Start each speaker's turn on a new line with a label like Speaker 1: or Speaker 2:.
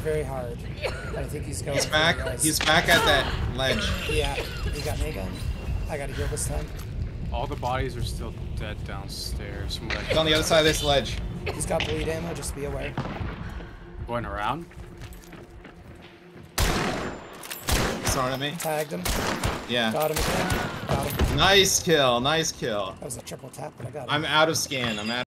Speaker 1: very hard. I think he's going.
Speaker 2: He's back.
Speaker 1: Nice.
Speaker 2: He's back at that ledge.
Speaker 1: Yeah, he got me again. I gotta heal this time.
Speaker 3: All the bodies are still dead downstairs
Speaker 2: He's on the other side of this ledge.
Speaker 1: He's got bleed ammo, just be aware.
Speaker 3: Going around?
Speaker 2: Sorry at me.
Speaker 1: Tagged him.
Speaker 2: Yeah.
Speaker 1: Got him again. Got him.
Speaker 2: Nice kill. Nice kill.
Speaker 1: That was a triple tap, but I got him.
Speaker 2: I'm out of scan. I'm out.